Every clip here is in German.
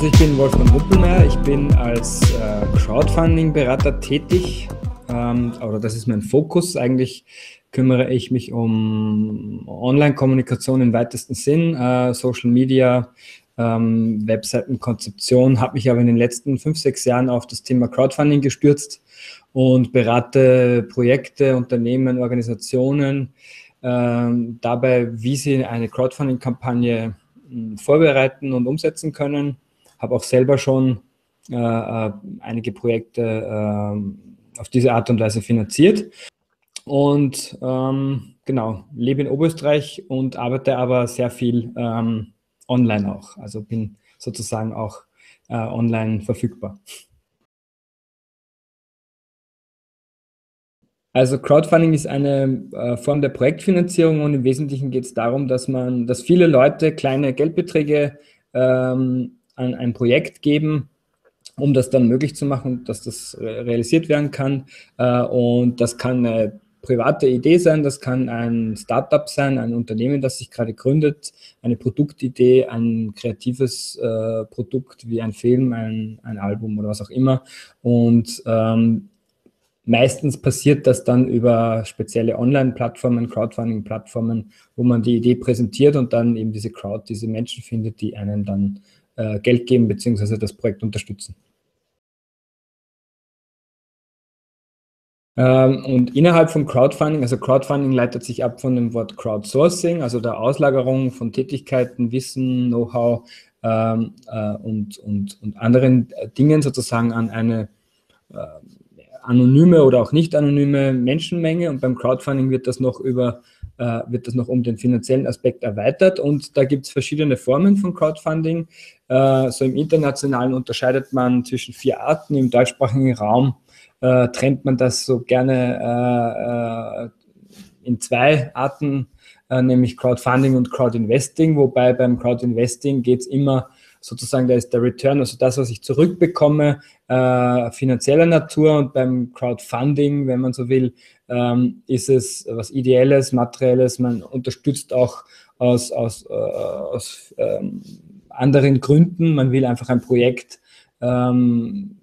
Also ich bin Wolfgang Ruppelmeier. Ich bin als äh, Crowdfunding-Berater tätig. Ähm, oder das ist mein Fokus. Eigentlich kümmere ich mich um Online-Kommunikation im weitesten Sinn, äh, Social Media, ähm, Webseitenkonzeption, habe mich aber in den letzten fünf, sechs Jahren auf das Thema Crowdfunding gestürzt und berate Projekte, Unternehmen, Organisationen äh, dabei, wie sie eine Crowdfunding-Kampagne hm, vorbereiten und umsetzen können habe auch selber schon äh, äh, einige Projekte äh, auf diese Art und Weise finanziert. Und ähm, genau, lebe in Oberösterreich und arbeite aber sehr viel ähm, online auch. Also bin sozusagen auch äh, online verfügbar. Also Crowdfunding ist eine äh, Form der Projektfinanzierung und im Wesentlichen geht es darum, dass man, dass viele Leute kleine Geldbeträge ähm, an ein Projekt geben, um das dann möglich zu machen, dass das realisiert werden kann. Äh, und das kann eine private Idee sein, das kann ein Startup sein, ein Unternehmen, das sich gerade gründet, eine Produktidee, ein kreatives äh, Produkt wie ein Film, ein, ein Album oder was auch immer. Und ähm, meistens passiert das dann über spezielle Online-Plattformen, Crowdfunding-Plattformen, wo man die Idee präsentiert und dann eben diese Crowd, diese Menschen findet, die einen dann äh, Geld geben bzw. das Projekt unterstützen. Ähm, und innerhalb von Crowdfunding, also Crowdfunding leitet sich ab von dem Wort Crowdsourcing, also der Auslagerung von Tätigkeiten, Wissen, Know-how ähm, äh, und, und, und anderen äh, Dingen sozusagen an eine äh, anonyme oder auch nicht anonyme Menschenmenge. Und beim Crowdfunding wird das noch über äh, wird das noch um den finanziellen Aspekt erweitert. Und da gibt es verschiedene Formen von Crowdfunding. Äh, so im Internationalen unterscheidet man zwischen vier Arten. Im deutschsprachigen Raum äh, trennt man das so gerne äh, äh, in zwei Arten, äh, nämlich Crowdfunding und Crowdinvesting, wobei beim Crowdinvesting geht es immer sozusagen, da ist der Return, also das, was ich zurückbekomme, finanzieller Natur. Und beim Crowdfunding, wenn man so will, ähm, ist es was Ideelles, Materielles, man unterstützt auch aus, aus, aus ähm, anderen Gründen, man will einfach ein Projekt ähm,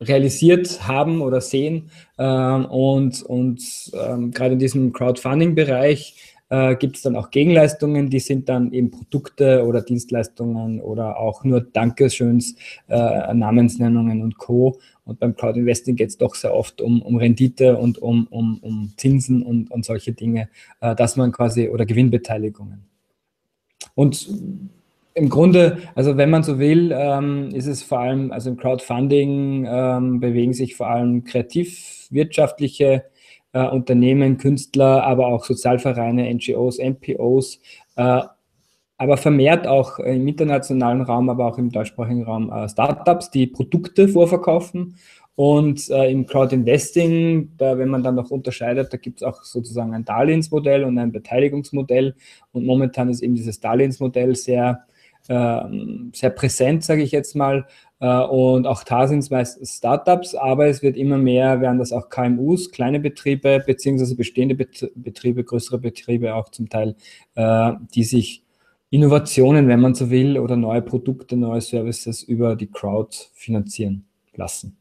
realisiert haben oder sehen ähm, und, und ähm, gerade in diesem Crowdfunding-Bereich äh, gibt es dann auch Gegenleistungen, die sind dann eben Produkte oder Dienstleistungen oder auch nur Dankeschöns, äh, Namensnennungen und Co. Und beim Crowd Investing geht es doch sehr oft um, um Rendite und um, um, um Zinsen und, und solche Dinge, äh, dass man quasi oder Gewinnbeteiligungen. Und im Grunde, also wenn man so will, ähm, ist es vor allem, also im Crowdfunding ähm, bewegen sich vor allem kreativwirtschaftliche äh, Unternehmen, Künstler, aber auch Sozialvereine, NGOs, NPOs, äh, aber vermehrt auch im internationalen Raum, aber auch im deutschsprachigen Raum äh, Startups, die Produkte vorverkaufen. Und äh, im Crowd-Investing, da, wenn man dann noch unterscheidet, da gibt es auch sozusagen ein Darlehensmodell und ein Beteiligungsmodell. Und momentan ist eben dieses Darlehensmodell sehr, sehr präsent, sage ich jetzt mal, äh, und auch da sind es meistens Startups, aber es wird immer mehr, werden das auch KMUs, kleine Betriebe, beziehungsweise bestehende Betriebe, größere Betriebe auch zum Teil, äh, die sich Innovationen, wenn man so will, oder neue Produkte, neue Services über die Crowd finanzieren lassen.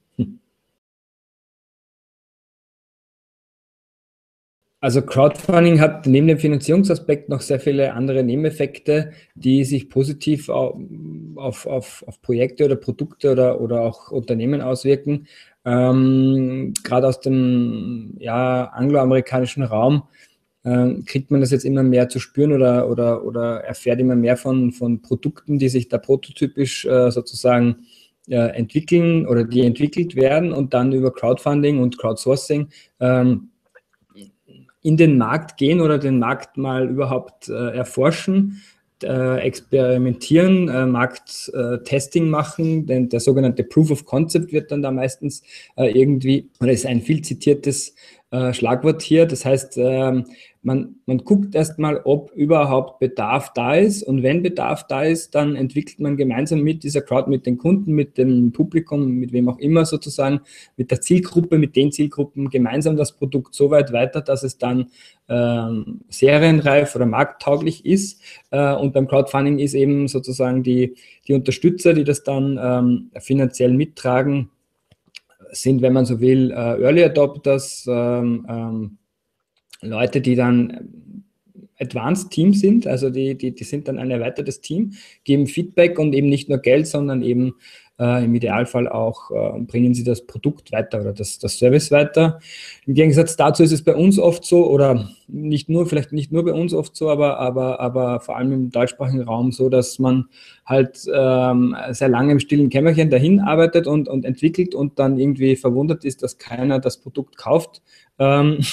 Also Crowdfunding hat neben dem Finanzierungsaspekt noch sehr viele andere Nebeneffekte, die sich positiv auf, auf, auf Projekte oder Produkte oder, oder auch Unternehmen auswirken. Ähm, Gerade aus dem ja, angloamerikanischen Raum äh, kriegt man das jetzt immer mehr zu spüren oder, oder, oder erfährt immer mehr von, von Produkten, die sich da prototypisch äh, sozusagen äh, entwickeln oder die entwickelt werden und dann über Crowdfunding und Crowdsourcing ähm, in den Markt gehen oder den Markt mal überhaupt äh, erforschen, äh, experimentieren, äh, Markttesting machen, denn der sogenannte Proof of Concept wird dann da meistens äh, irgendwie, oder ist ein viel zitiertes äh, Schlagwort hier. Das heißt, ähm, man, man guckt erstmal, ob überhaupt Bedarf da ist. Und wenn Bedarf da ist, dann entwickelt man gemeinsam mit dieser Crowd, mit den Kunden, mit dem Publikum, mit wem auch immer sozusagen, mit der Zielgruppe, mit den Zielgruppen gemeinsam das Produkt so weit weiter, dass es dann ähm, serienreif oder markttauglich ist. Äh, und beim Crowdfunding ist eben sozusagen die, die Unterstützer, die das dann ähm, finanziell mittragen, sind, wenn man so will, äh, Early Adopters, ähm, ähm, Leute, die dann Advanced Team sind, also die, die, die sind dann ein erweitertes Team, geben Feedback und eben nicht nur Geld, sondern eben äh, Im Idealfall auch äh, bringen sie das Produkt weiter oder das, das Service weiter. Im Gegensatz dazu ist es bei uns oft so, oder nicht nur, vielleicht nicht nur bei uns oft so, aber, aber, aber vor allem im deutschsprachigen Raum so, dass man halt ähm, sehr lange im stillen Kämmerchen dahin arbeitet und, und entwickelt und dann irgendwie verwundert ist, dass keiner das Produkt kauft. Ähm,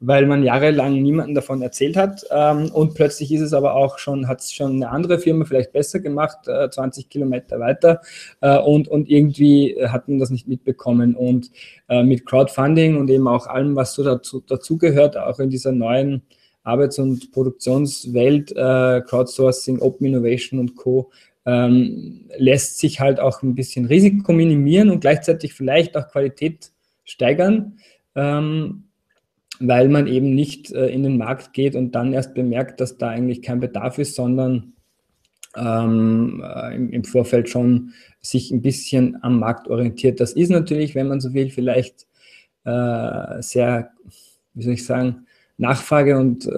weil man jahrelang niemanden davon erzählt hat. Ähm, und plötzlich ist es aber auch schon, hat es schon eine andere Firma vielleicht besser gemacht, äh, 20 Kilometer weiter. Äh, und, und irgendwie hat man das nicht mitbekommen. Und äh, mit Crowdfunding und eben auch allem, was so dazu, dazugehört, auch in dieser neuen Arbeits- und Produktionswelt, äh, Crowdsourcing, Open Innovation und Co., ähm, lässt sich halt auch ein bisschen Risiko minimieren und gleichzeitig vielleicht auch Qualität steigern. Ähm, weil man eben nicht äh, in den Markt geht und dann erst bemerkt, dass da eigentlich kein Bedarf ist, sondern ähm, äh, im, im, Vorfeld schon sich ein bisschen am Markt orientiert. Das ist natürlich, wenn man so will, vielleicht äh, sehr, wie soll ich sagen, Nachfrage und äh,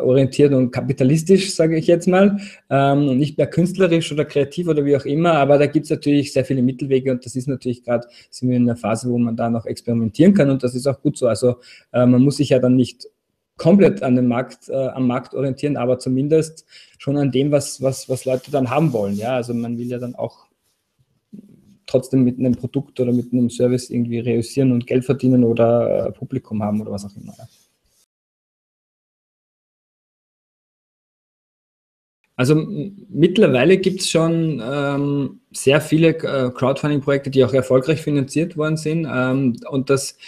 orientiert und kapitalistisch, sage ich jetzt mal, ähm, und nicht mehr künstlerisch oder kreativ oder wie auch immer. Aber da gibt es natürlich sehr viele Mittelwege und das ist natürlich gerade, sind wir in einer Phase, wo man da noch experimentieren kann und das ist auch gut so. Also äh, man muss sich ja dann nicht komplett an den Markt, äh, am Markt orientieren, aber zumindest schon an dem, was, was, was Leute dann haben wollen. Ja, also man will ja dann auch trotzdem mit einem Produkt oder mit einem Service irgendwie reüssieren und Geld verdienen oder äh, Publikum haben oder was auch immer. Also mittlerweile gibt es schon ähm, sehr viele äh, Crowdfunding-Projekte, die auch erfolgreich finanziert worden sind. Ähm, und das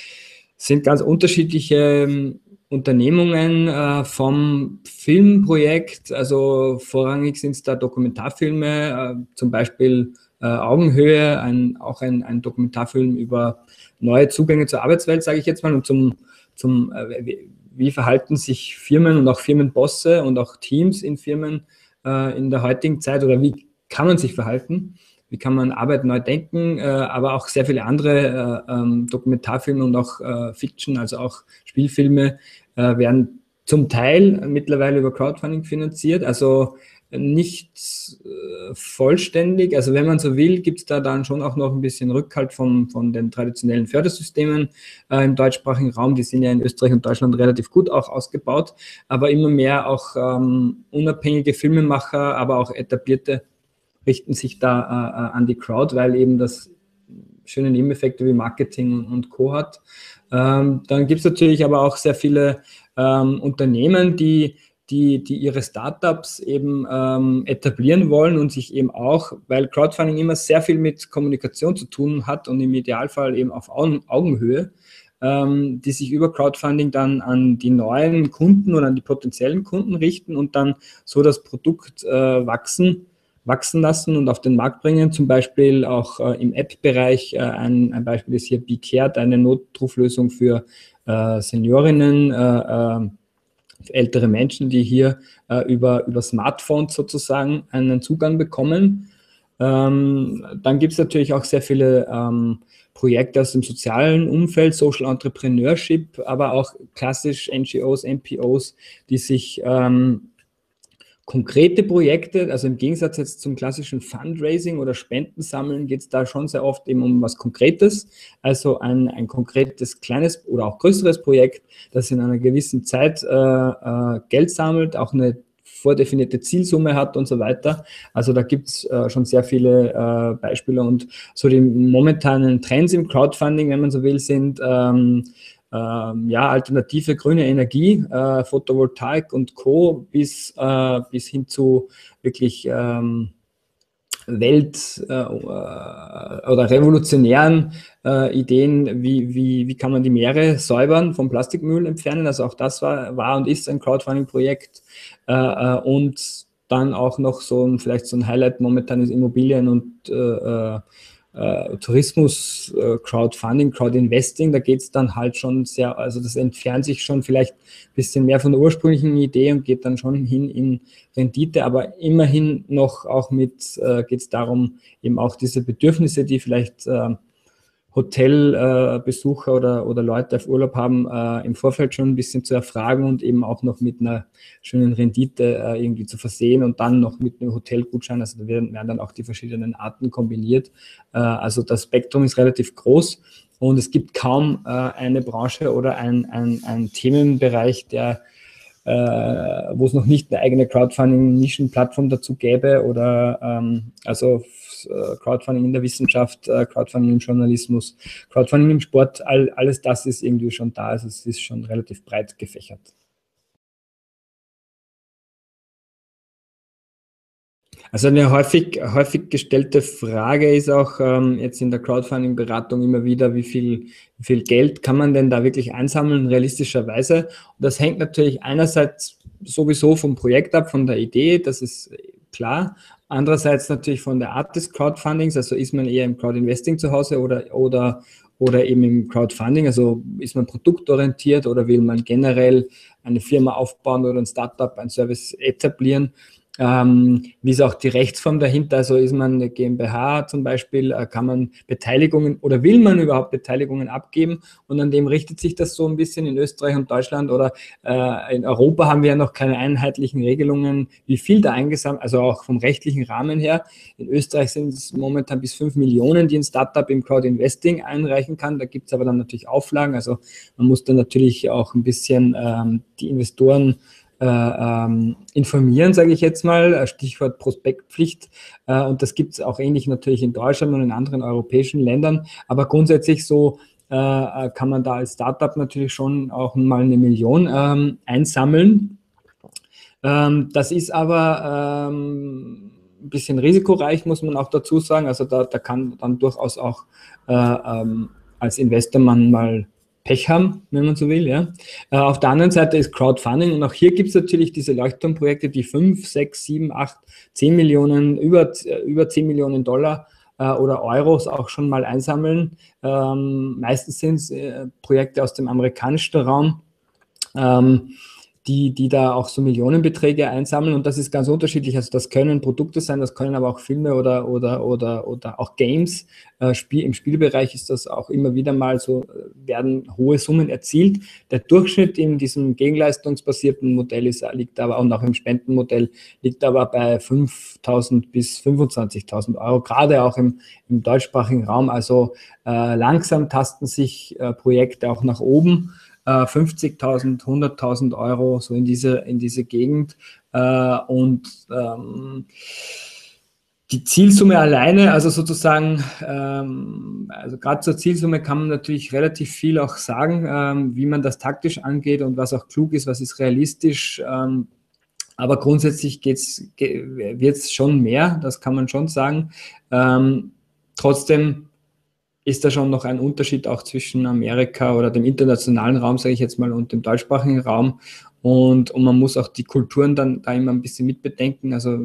sind ganz unterschiedliche ähm, Unternehmungen äh, vom Filmprojekt. Also vorrangig sind es da Dokumentarfilme, äh, zum Beispiel äh, Augenhöhe, ein, auch ein, ein, Dokumentarfilm über neue Zugänge zur Arbeitswelt, sage ich jetzt mal, und zum, zum äh, wie, wie verhalten sich Firmen und auch Firmenbosse und auch Teams in Firmen äh, in der heutigen Zeit oder wie kann man sich verhalten? Wie kann man Arbeit neu denken? Äh, aber auch sehr viele andere äh, ähm, Dokumentarfilme und auch äh, Fiction, also auch Spielfilme, äh, werden zum Teil mittlerweile über Crowdfunding finanziert. Also nicht äh, vollständig. Also wenn man so will, gibt es da dann schon auch noch ein bisschen Rückhalt vom, von den traditionellen Fördersystemen äh, im deutschsprachigen Raum. Die sind ja in Österreich und Deutschland relativ gut auch ausgebaut, aber immer mehr auch ähm, unabhängige Filmemacher, aber auch etablierte richten sich da äh, äh an die Crowd, weil eben das schöne Nebeneffekte wie Marketing und Co. hat. Ähm, dann gibt es natürlich aber auch sehr viele ähm, Unternehmen, die die, die ihre Startups eben ähm, etablieren wollen und sich eben auch, weil Crowdfunding immer sehr viel mit Kommunikation zu tun hat und im Idealfall eben auf Augenhöhe, ähm, die sich über Crowdfunding dann an die neuen Kunden oder an die potenziellen Kunden richten und dann so das Produkt äh, wachsen, wachsen lassen und auf den Markt bringen. Zum Beispiel auch äh, im App-Bereich. Äh, ein, ein, Beispiel ist hier BeCared, eine Notruflösung für äh, Seniorinnen äh, äh, ältere Menschen, die hier äh, über, über Smartphones sozusagen einen Zugang bekommen. Ähm, dann gibt es natürlich auch sehr viele ähm, Projekte aus dem sozialen Umfeld, Social Entrepreneurship, aber auch klassisch NGOs, NPOs, die sich ähm, konkrete Projekte, also im Gegensatz jetzt zum klassischen Fundraising oder Spendensammeln, geht es da schon sehr oft eben um was Konkretes, also ein, ein konkretes kleines oder auch größeres Projekt, das in einer gewissen Zeit äh, äh, Geld sammelt, auch eine vordefinierte Zielsumme hat und so weiter. Also da gibt es äh, schon sehr viele äh, Beispiele und so die momentanen Trends im Crowdfunding, wenn man so will, sind ähm, ähm, ja, alternative grüne Energie, äh, Photovoltaik und Co. bis, äh, bis hin zu wirklich ähm, Welt äh, oder revolutionären äh, Ideen, wie, wie, wie kann man die Meere säubern, vom Plastikmüll entfernen. Also auch das war, war und ist ein Crowdfunding-Projekt. Äh, äh und dann auch noch so ein, vielleicht so ein Highlight momentan ist Immobilien und äh, Tourismus, äh, Crowdfunding, Crowdinvesting, da geht es dann halt schon sehr, also das entfernt sich schon vielleicht ein bisschen mehr von der ursprünglichen Idee und geht dann schon hin in Rendite, aber immerhin noch auch mit, äh, geht es darum, eben auch diese Bedürfnisse, die vielleicht äh, Hotelbesucher äh, oder, oder Leute auf Urlaub haben, äh, im Vorfeld schon ein bisschen zu erfragen und eben auch noch mit einer schönen Rendite äh, irgendwie zu versehen und dann noch mit einem Hotelgutschein. Also da werden, werden dann auch die verschiedenen Arten kombiniert. Äh, also das Spektrum ist relativ groß und es gibt kaum äh, eine Branche oder ein, ein, Themenbereich, der äh, wo es noch nicht eine eigene Crowdfunding-Nischenplattform dazu gäbe oder ähm, also äh, Crowdfunding in der Wissenschaft, äh, Crowdfunding im Journalismus, Crowdfunding im Sport, all, alles das ist irgendwie schon da. Also es ist schon relativ breit gefächert. Also eine häufig, häufig gestellte Frage ist auch ähm, jetzt in der Crowdfunding-Beratung immer wieder, wie viel, wie viel Geld kann man denn da wirklich einsammeln, realistischerweise? Und das hängt natürlich einerseits sowieso vom Projekt ab, von der Idee, das ist klar. Andererseits natürlich von der Art des Crowdfundings, also ist man eher im Crowdinvesting zu Hause oder, oder, oder eben im Crowdfunding, also ist man produktorientiert oder will man generell eine Firma aufbauen oder ein Startup, ein Service etablieren. Ähm, wie ist auch die Rechtsform dahinter? Also ist man eine GmbH zum Beispiel, äh, kann man Beteiligungen oder will man überhaupt Beteiligungen abgeben? Und an dem richtet sich das so ein bisschen in Österreich und Deutschland oder äh, in Europa haben wir ja noch keine einheitlichen Regelungen, wie viel da eingesammelt, also auch vom rechtlichen Rahmen her. In Österreich sind es momentan bis fünf Millionen, die ein Startup im Crowd Investing einreichen kann. Da gibt es aber dann natürlich Auflagen. Also man muss dann natürlich auch ein bisschen ähm, die Investoren ähm, informieren, sage ich jetzt mal, äh, Stichwort Prospektpflicht. Äh, und das gibt es auch ähnlich natürlich in Deutschland und in anderen europäischen Ländern. Aber grundsätzlich so äh, äh, kann man da als Startup natürlich schon auch mal eine Million ähm, einsammeln. Ähm, das ist aber ähm, ein bisschen risikoreich, muss man auch dazu sagen. Also da, da kann dann durchaus auch äh, ähm, als Investor man mal Pech haben, wenn man so will. Ja. Äh, auf der anderen Seite ist Crowdfunding und auch hier gibt es natürlich diese Leuchtturmprojekte, die 5, 6, 7, 8, 10 Millionen, über, über 10 Millionen Dollar äh, oder Euros auch schon mal einsammeln. Ähm, meistens sind es äh, Projekte aus dem amerikanischen Raum. Ähm, die, die da auch so Millionenbeträge einsammeln und das ist ganz unterschiedlich. Also das können Produkte sein, das können aber auch Filme oder, oder, oder, oder auch Games. Äh, Spiel, Im Spielbereich ist das auch immer wieder mal so, äh, werden hohe Summen erzielt. Der Durchschnitt in diesem gegenleistungsbasierten Modell ist, liegt aber und auch im Spendenmodell liegt aber bei 5.000 bis 25.000 Euro, gerade auch im, im deutschsprachigen Raum. Also äh, langsam tasten sich äh, Projekte auch nach oben. 50.000, äh, 100.000 Euro, so in diese, in diese Gegend. Äh, und ähm, die Zielsumme alleine, also sozusagen, ähm, also gerade zur Zielsumme kann man natürlich relativ viel auch sagen, ähm, wie man das taktisch angeht und was auch klug ist, was ist realistisch. Ähm, aber grundsätzlich geht's, wird es schon mehr, das kann man schon sagen. Ähm, trotzdem ist da schon noch ein Unterschied auch zwischen Amerika oder dem internationalen Raum, sage ich jetzt mal, und dem deutschsprachigen Raum. Und, und man muss auch die Kulturen dann da immer ein bisschen mitbedenken. Also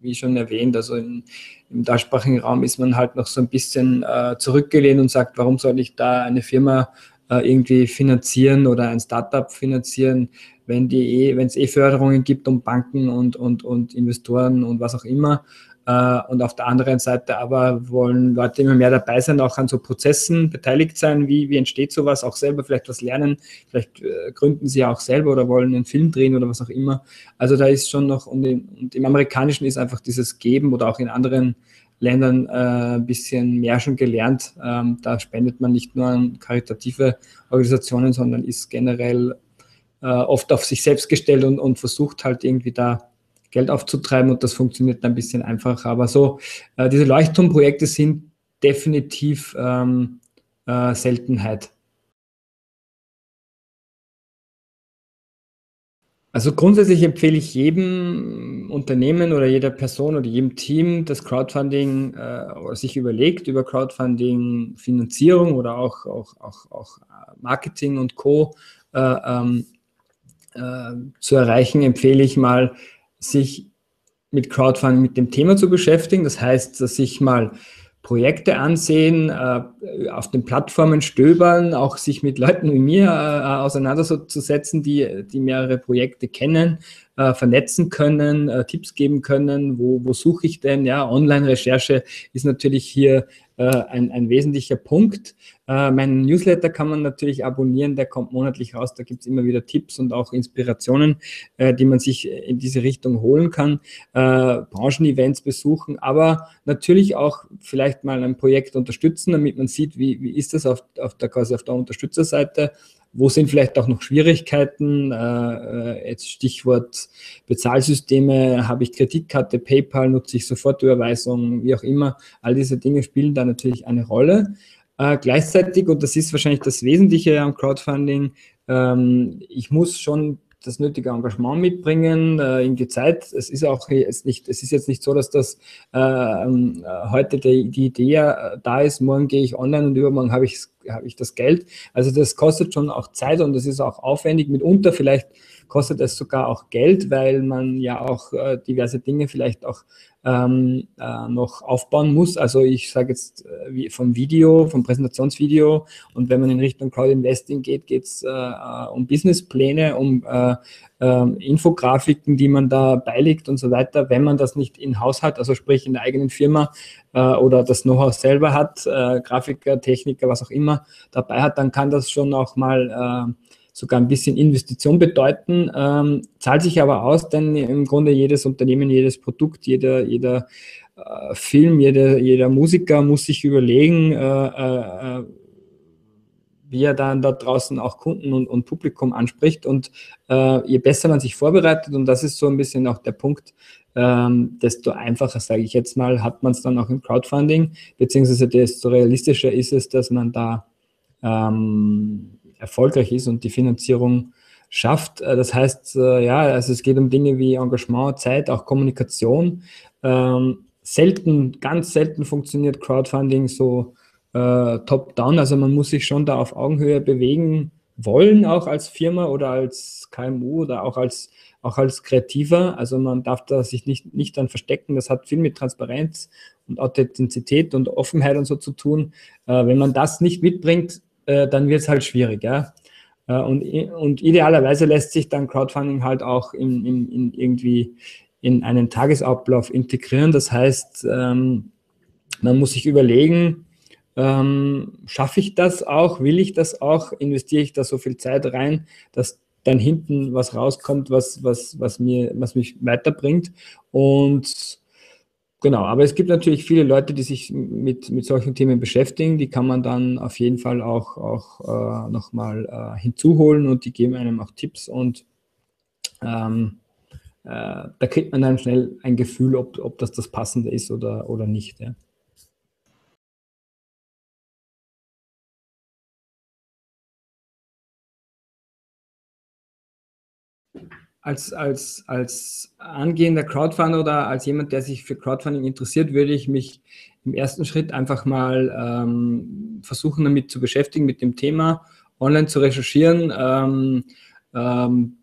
wie schon erwähnt, also in, im deutschsprachigen Raum ist man halt noch so ein bisschen äh, zurückgelehnt und sagt, warum soll ich da eine Firma äh, irgendwie finanzieren oder ein Startup finanzieren, wenn die eh, es eh Förderungen gibt um Banken und, und, und Investoren und was auch immer. Äh, und auf der anderen Seite aber wollen Leute immer mehr dabei sein, auch an so Prozessen beteiligt sein. Wie, wie entsteht sowas? Auch selber vielleicht was lernen. Vielleicht äh, gründen sie auch selber oder wollen einen Film drehen oder was auch immer. Also da ist schon noch, und, in, und im Amerikanischen ist einfach dieses Geben oder auch in anderen Ländern äh, ein bisschen mehr schon gelernt. Ähm, da spendet man nicht nur an karitative Organisationen, sondern ist generell äh, oft auf sich selbst gestellt und, und versucht halt irgendwie da Geld aufzutreiben und das funktioniert ein bisschen einfacher. Aber so, äh, diese Leuchtturmprojekte sind definitiv ähm, äh, Seltenheit. Also grundsätzlich empfehle ich jedem Unternehmen oder jeder Person oder jedem Team, das Crowdfunding äh, sich überlegt, über Crowdfunding Finanzierung oder auch, auch, auch, auch Marketing und Co. Äh, ähm, äh, zu erreichen, empfehle ich mal, sich mit Crowdfunding mit dem Thema zu beschäftigen. Das heißt, dass sich mal Projekte ansehen, äh, auf den Plattformen stöbern, auch sich mit Leuten wie mir äh, auseinanderzusetzen, die, die mehrere Projekte kennen, äh, vernetzen können, Tipps geben können, wo, wo suche ich denn? Ja, Online-Recherche ist natürlich hier äh, ein, ein wesentlicher Punkt. Äh, meinen Newsletter kann man natürlich abonnieren, der kommt monatlich raus, da gibt es immer wieder Tipps und auch Inspirationen, äh, die man sich in diese Richtung holen kann, äh, Branchenevents besuchen, aber natürlich auch vielleicht mal ein Projekt unterstützen, damit man sieht, wie, wie ist das auf, auf, der, quasi auf der Unterstützerseite wo sind vielleicht auch noch Schwierigkeiten? Äh, äh, jetzt Stichwort Bezahlsysteme, habe ich Kreditkarte, PayPal, nutze ich Sofortüberweisung, wie auch immer. All diese Dinge spielen da natürlich eine Rolle. Äh, gleichzeitig, und das ist wahrscheinlich das Wesentliche am Crowdfunding, ähm, ich muss schon das nötige Engagement mitbringen äh, in die Zeit. Es ist auch jetzt nicht, es ist jetzt nicht so, dass das äh, ähm, heute die, die Idee äh, da ist, morgen gehe ich online und übermorgen habe ich, habe ich das Geld. Also das kostet schon auch Zeit und das ist auch aufwendig. Mitunter vielleicht kostet es sogar auch Geld, weil man ja auch äh, diverse Dinge vielleicht auch ähm, äh, noch aufbauen muss. Also ich sage jetzt äh, wie vom Video, vom Präsentationsvideo und wenn man in Richtung Crowd Investing geht, geht es äh, äh, um Businesspläne, um äh, ähm, Infografiken, die man da beilegt und so weiter. Wenn man das nicht in-house hat, also sprich in der eigenen Firma oder das Know-how selber hat, Grafiker, Techniker, was auch immer dabei hat, dann kann das schon auch mal sogar ein bisschen Investition bedeuten, ähm, zahlt sich aber aus, denn im Grunde jedes Unternehmen, jedes Produkt, jeder, jeder äh, Film, jeder, jeder Musiker muss sich überlegen, äh, äh, äh, wie er dann da draußen auch Kunden und, und Publikum anspricht. Und äh, je besser man sich vorbereitet, und das ist so ein bisschen auch der Punkt, ähm, desto einfacher, sage ich jetzt mal, hat man es dann auch im Crowdfunding, beziehungsweise desto realistischer ist es, dass man da ähm, erfolgreich ist und die Finanzierung schafft. Äh, das heißt, äh, ja, also es geht um Dinge wie Engagement, Zeit, auch Kommunikation. Ähm, selten, ganz selten funktioniert Crowdfunding so äh, top-down. Also man muss sich schon da auf Augenhöhe bewegen wollen, auch als Firma oder als KMU oder auch als, auch als Kreativer. Also man darf da sich nicht, nicht dann verstecken. Das hat viel mit Transparenz und Authentizität und Offenheit und so zu tun. Äh, wenn man das nicht mitbringt, äh, dann wird es halt schwierig. Ja? Äh, und, und idealerweise lässt sich dann Crowdfunding halt auch in, in, in irgendwie in einen Tagesablauf integrieren. Das heißt, ähm, man muss sich überlegen, ähm, schaffe ich das auch, will ich das auch, investiere ich da so viel Zeit rein, dass dann hinten was rauskommt, was, was, was, mir, was mich weiterbringt. Und Genau, aber es gibt natürlich viele Leute, die sich mit, mit solchen Themen beschäftigen. Die kann man dann auf jeden Fall auch, auch äh, nochmal äh, hinzuholen und die geben einem auch Tipps und ähm, äh, da kriegt man dann schnell ein Gefühl, ob, ob das das Passende ist oder, oder nicht. Ja. Als, als, als angehender Crowdfunder oder als jemand, der sich für Crowdfunding interessiert, würde ich mich im ersten Schritt einfach mal ähm, versuchen, damit zu beschäftigen, mit dem Thema, online zu recherchieren, ähm, ähm,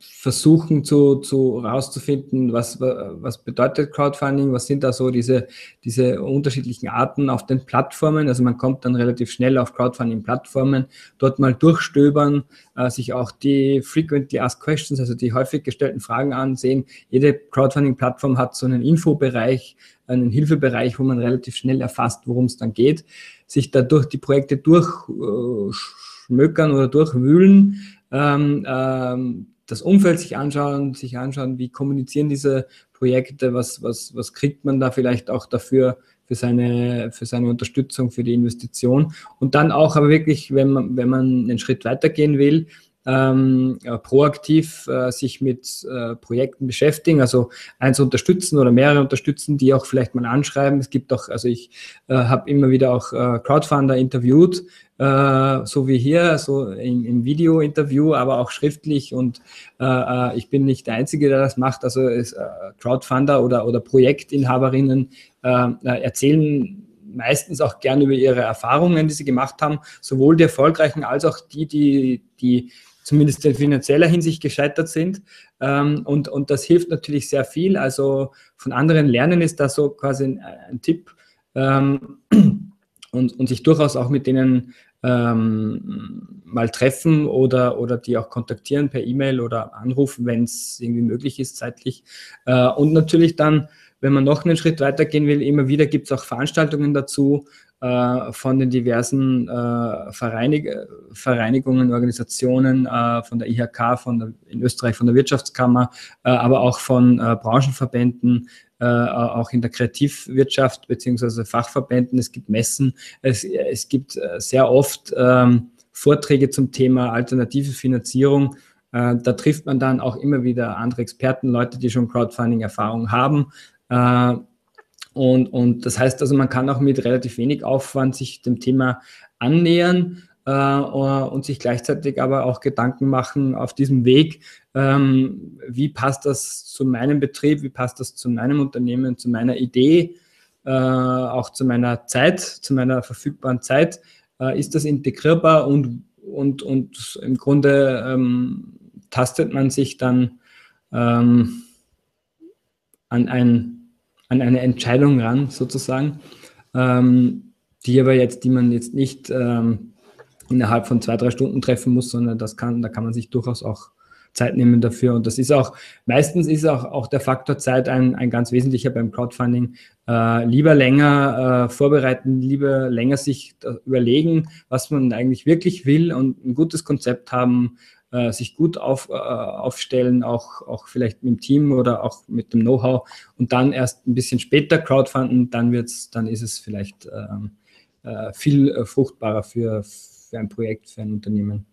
versuchen zu, zu rauszufinden, was, was bedeutet Crowdfunding, was sind da so diese, diese unterschiedlichen Arten auf den Plattformen. Also man kommt dann relativ schnell auf Crowdfunding-Plattformen, dort mal durchstöbern, äh, sich auch die Frequently Asked Questions, also die häufig gestellten Fragen ansehen. Jede Crowdfunding-Plattform hat so einen Infobereich, einen Hilfebereich, wo man relativ schnell erfasst, worum es dann geht, sich dadurch die Projekte durchschmökern oder durchwühlen. Ähm, ähm, das Umfeld sich anschauen, sich anschauen, wie kommunizieren diese Projekte, was, was, was kriegt man da vielleicht auch dafür, für seine, für seine Unterstützung, für die Investition. Und dann auch aber wirklich, wenn man, wenn man einen Schritt weitergehen will, ähm, proaktiv äh, sich mit äh, Projekten beschäftigen, also eins unterstützen oder mehrere unterstützen, die auch vielleicht mal anschreiben. Es gibt auch, also ich äh, habe immer wieder auch äh, Crowdfunder interviewt, äh, so wie hier, so in, im Video-Interview, aber auch schriftlich. Und äh, äh, ich bin nicht der Einzige, der das macht. Also es, äh, Crowdfunder oder, oder Projektinhaberinnen äh, erzählen meistens auch gern über ihre Erfahrungen, die sie gemacht haben, sowohl die erfolgreichen als auch die, die, die zumindest in finanzieller Hinsicht gescheitert sind. Ähm, und, und das hilft natürlich sehr viel. Also von anderen lernen ist da so quasi ein, ein Tipp. Ähm, und, und sich durchaus auch mit denen ähm, mal treffen oder, oder die auch kontaktieren per E-Mail oder anrufen, wenn es irgendwie möglich ist zeitlich. Äh, und natürlich dann, wenn man noch einen Schritt weitergehen will, immer wieder gibt es auch Veranstaltungen dazu von den diversen äh, Vereinig Vereinigungen, Organisationen, äh, von der IHK, von der, in Österreich von der Wirtschaftskammer, äh, aber auch von äh, Branchenverbänden, äh, auch in der Kreativwirtschaft beziehungsweise Fachverbänden. Es gibt Messen, es, es gibt äh, sehr oft ähm, Vorträge zum Thema alternative Finanzierung. Äh, da trifft man dann auch immer wieder andere Experten, Leute, die schon Crowdfunding-Erfahrung haben. Äh, und, und das heißt also, man kann auch mit relativ wenig Aufwand sich dem Thema annähern äh, und sich gleichzeitig aber auch Gedanken machen auf diesem Weg, ähm, wie passt das zu meinem Betrieb, wie passt das zu meinem Unternehmen, zu meiner Idee, äh, auch zu meiner Zeit, zu meiner verfügbaren Zeit. Äh, ist das integrierbar und, und, und im Grunde ähm, tastet man sich dann ähm, an, ein, an eine Entscheidung ran, sozusagen, ähm, die aber jetzt, die man jetzt nicht ähm, innerhalb von zwei, drei Stunden treffen muss, sondern das kann, da kann man sich durchaus auch Zeit nehmen dafür. Und das ist auch, meistens ist auch, auch der Faktor Zeit ein, ein ganz wesentlicher beim Crowdfunding. Äh, lieber länger äh, vorbereiten, lieber länger sich überlegen, was man eigentlich wirklich will und ein gutes Konzept haben, äh, sich gut auf, äh, aufstellen, auch, auch vielleicht mit dem Team oder auch mit dem Know-how und dann erst ein bisschen später crowdfunden, dann wird's, dann ist es vielleicht ähm, äh, viel äh, fruchtbarer für, für ein Projekt, für ein Unternehmen.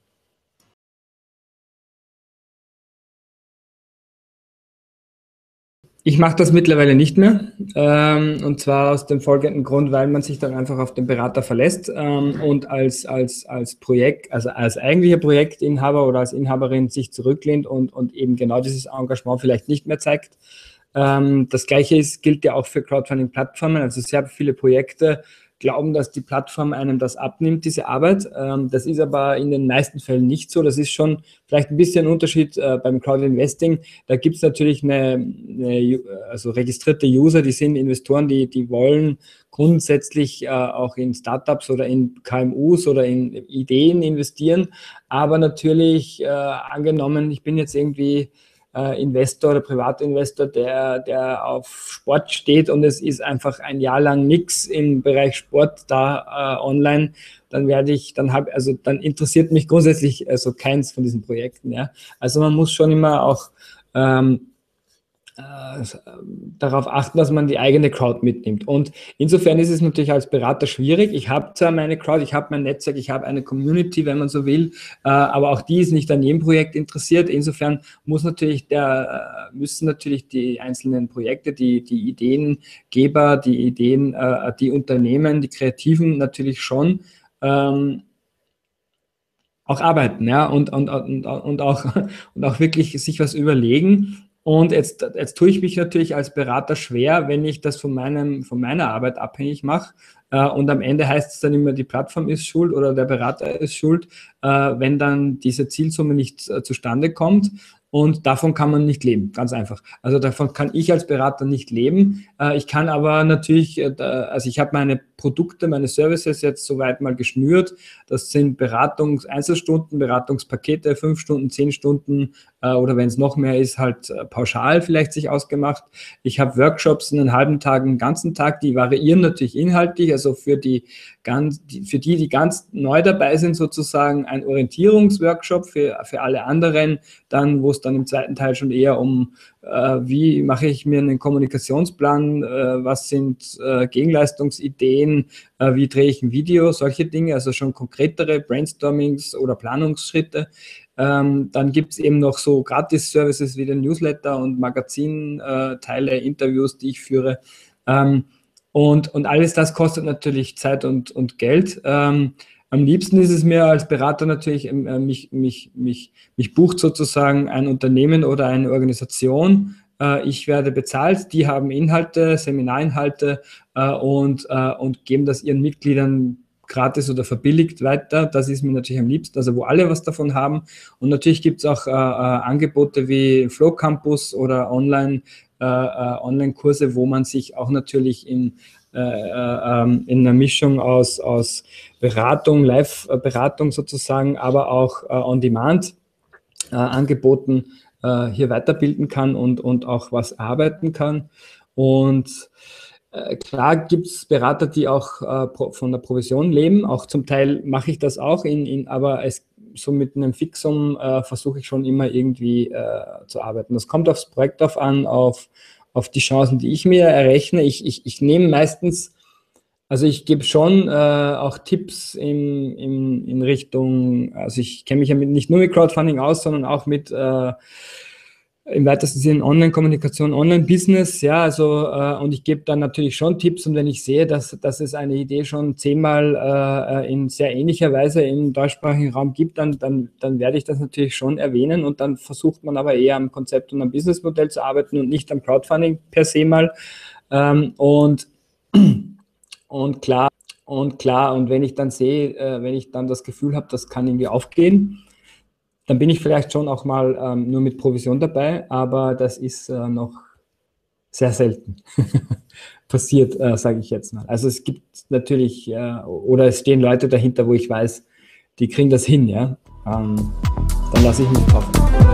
Ich mache das mittlerweile nicht mehr. Ähm, und zwar aus dem folgenden Grund, weil man sich dann einfach auf den Berater verlässt ähm, und als, als, als Projekt, also als eigentlicher Projektinhaber oder als Inhaberin sich zurücklehnt und, und eben genau dieses Engagement vielleicht nicht mehr zeigt. Ähm, das gleiche ist, gilt ja auch für Crowdfunding-Plattformen. Also sehr viele Projekte glauben, dass die Plattform einem das abnimmt, diese Arbeit. Ähm, das ist aber in den meisten Fällen nicht so. Das ist schon vielleicht ein bisschen ein Unterschied äh, beim Crowdinvesting. Da gibt es natürlich eine, eine, also registrierte User, die sind Investoren, die, die wollen grundsätzlich äh, auch in Startups oder in KMUs oder in Ideen investieren. Aber natürlich äh, angenommen, ich bin jetzt irgendwie äh, Investor oder Privatinvestor, der, der auf Sport steht und es ist einfach ein Jahr lang nichts im Bereich Sport da äh, online, dann werde ich, dann habe, also dann interessiert mich grundsätzlich also keins von diesen Projekten. Ja. Also man muss schon immer auch ähm, äh, darauf achten, dass man die eigene Crowd mitnimmt. Und insofern ist es natürlich als Berater schwierig. Ich habe zwar meine Crowd, ich habe mein Netzwerk, ich habe eine Community, wenn man so will, äh, aber auch die ist nicht an jedem Projekt interessiert. Insofern muss natürlich der, äh, müssen natürlich die einzelnen Projekte, die, die Ideengeber, die Ideen, die Unternehmen, die Kreativen natürlich schon ähm, auch arbeiten, ja, und, und, und, und, auch, und auch wirklich sich was überlegen und jetzt, jetzt tue ich mich natürlich als Berater schwer, wenn ich das von, meinem, von meiner Arbeit abhängig mache. Äh, und am Ende heißt es dann immer, die Plattform ist schuld oder der Berater ist schuld, äh, wenn dann diese Zielsumme nicht äh, zustande kommt. Und davon kann man nicht leben, ganz einfach. Also davon kann ich als Berater nicht leben. Äh, ich kann aber natürlich, äh, also ich habe meine Produkte, meine Services jetzt soweit mal geschnürt. Das sind Beratungs-, Einzelstunden, Beratungspakete, fünf Stunden, zehn Stunden äh, oder wenn es noch mehr ist, halt pauschal vielleicht sich ausgemacht. Ich habe Workshops einen halben Tag, einen ganzen Tag, die variieren natürlich inhaltlich. Also für die ganz, für die, die ganz neu dabei sind, sozusagen ein Orientierungsworkshop, für, für alle anderen dann, wo es dann im zweiten Teil schon eher um, äh, wie mache ich mir einen Kommunikationsplan, äh, was sind äh, Gegenleistungsideen, äh, wie drehe ich ein Video, solche Dinge, also schon konkretere Brainstormings oder Planungsschritte. Ähm, dann gibt es eben noch so Gratis-Services wie den Newsletter und Magazinteile, Interviews, die ich führe. Ähm, und, und alles das kostet natürlich Zeit und, und Geld. Ähm, am liebsten ist es mir als Berater natürlich, ähm, äh, mich, mich, mich, mich bucht sozusagen ein Unternehmen oder eine Organisation. Äh, ich werde bezahlt, die haben Inhalte, Seminarinhalte äh, und, und geben das ihren Mitgliedern gratis oder verbilligt weiter. Das ist mir natürlich am liebsten, also wo alle was davon haben. Und natürlich gibt es auch Angebote wie Flow Campus oder online Online-Kurse, wo man sich auch natürlich in, äh, ähm, in einer Mischung aus, aus Beratung, Live-Beratung sozusagen, aber auch On-Demand angeboten hier weiterbilden kann und, und auch was arbeiten kann. Und klar gibt es Berater, die auch äh, von der Provision leben. Auch zum Teil mache ich das auch, in, in, aber es so mit einem Fixum äh, versuche ich schon immer irgendwie äh, zu arbeiten. Das kommt aufs Projekt auf an, auf, auf die Chancen, die ich mir errechne. Ich, ich, ich nehme meistens, also ich gebe schon äh, auch Tipps in, in, in Richtung, also ich kenne mich ja mit, nicht nur mit Crowdfunding aus, sondern auch mit äh, im weitesten Sinne Online-Kommunikation, Online-Business, ja, also äh, und ich gebe dann natürlich schon Tipps und wenn ich sehe, dass, dass es eine Idee schon zehnmal äh, in sehr ähnlicher Weise im deutschsprachigen Raum gibt, dann, dann, dann werde ich das natürlich schon erwähnen und dann versucht man aber eher am Konzept und am Businessmodell zu arbeiten und nicht am Crowdfunding per se mal. Ähm, und, und klar, und klar, und wenn ich dann sehe, äh, wenn ich dann das Gefühl habe, das kann irgendwie aufgehen, dann bin ich vielleicht schon auch mal ähm, nur mit Provision dabei, aber das ist äh, noch sehr selten passiert, äh, sage ich jetzt mal. Also es gibt natürlich, äh, oder es stehen Leute dahinter, wo ich weiß, die kriegen das hin, ja. Ähm, dann lasse ich mich kaufen.